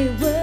We will.